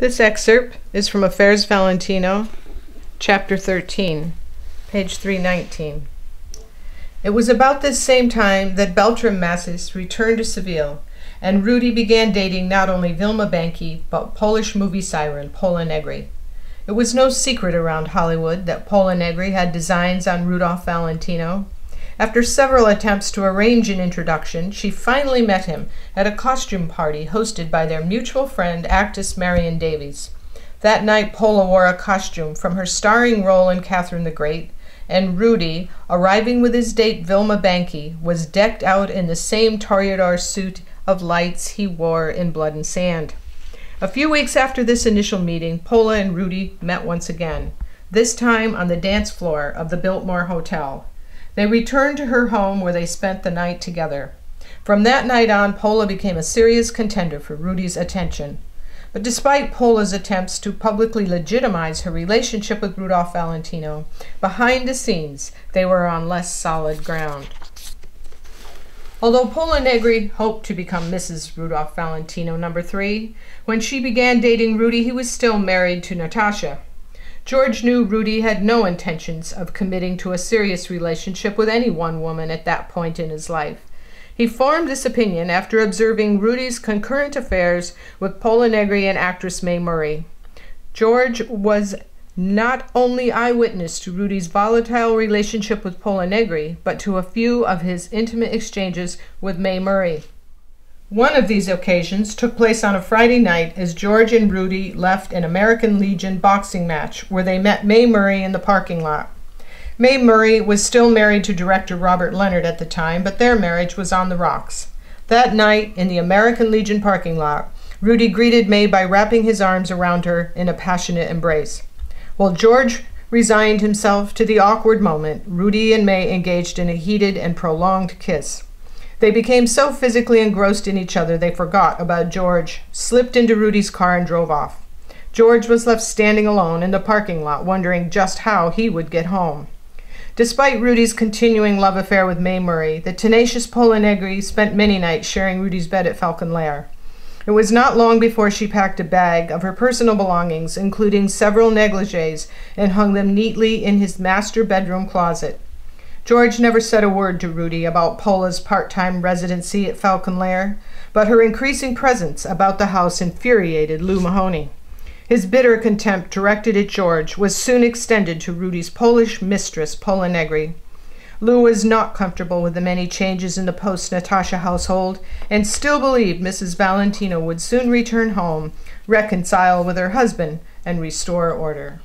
This excerpt is from Affairs Valentino, chapter 13, page 319. It was about this same time that Beltrán Masses returned to Seville, and Rudy began dating not only Vilma Banky, but Polish movie siren Pola Negri. It was no secret around Hollywood that Pola Negri had designs on Rudolph Valentino, after several attempts to arrange an introduction, she finally met him at a costume party hosted by their mutual friend, actress Marion Davies. That night, Pola wore a costume from her starring role in Catherine the Great, and Rudy, arriving with his date Vilma Banky, was decked out in the same toreador suit of lights he wore in Blood and Sand. A few weeks after this initial meeting, Pola and Rudy met once again, this time on the dance floor of the Biltmore Hotel. They returned to her home where they spent the night together. From that night on, Pola became a serious contender for Rudy's attention. But despite Pola's attempts to publicly legitimize her relationship with Rudolph Valentino, behind the scenes they were on less solid ground. Although Pola Negri hoped to become Mrs. Rudolph Valentino number three, when she began dating Rudy, he was still married to Natasha. George knew Rudy had no intentions of committing to a serious relationship with any one woman at that point in his life. He formed this opinion after observing Rudy's concurrent affairs with Pola Negri and actress Mae Murray. George was not only eyewitness to Rudy's volatile relationship with Pola Negri, but to a few of his intimate exchanges with Mae Murray. One of these occasions took place on a Friday night as George and Rudy left an American Legion boxing match where they met Mae Murray in the parking lot. Mae Murray was still married to director Robert Leonard at the time, but their marriage was on the rocks. That night, in the American Legion parking lot, Rudy greeted Mae by wrapping his arms around her in a passionate embrace. While George resigned himself to the awkward moment, Rudy and Mae engaged in a heated and prolonged kiss. They became so physically engrossed in each other they forgot about George, slipped into Rudy's car, and drove off. George was left standing alone in the parking lot, wondering just how he would get home. Despite Rudy's continuing love affair with Mae Murray, the tenacious Pola Negri spent many nights sharing Rudy's bed at Falcon Lair. It was not long before she packed a bag of her personal belongings, including several negligees, and hung them neatly in his master bedroom closet. George never said a word to Rudy about Pola's part time residency at Falcon Lair, but her increasing presence about the house infuriated Lou Mahoney. His bitter contempt directed at George was soon extended to Rudy's Polish mistress, Pola Negri. Lou was not comfortable with the many changes in the post Natasha household and still believed Mrs. Valentino would soon return home, reconcile with her husband, and restore order.